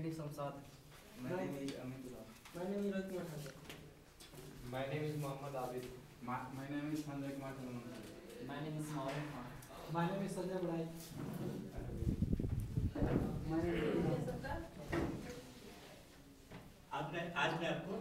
Identity Samsad. My name is Amitullah. My name is Rohit Kumar Thakur. My name is Muhammad Abid. My, my name is Sanjay Kumar Thakur. My name is Maureen Khan. My name is Sanjay Badai. My name is आपने आज मैं आपको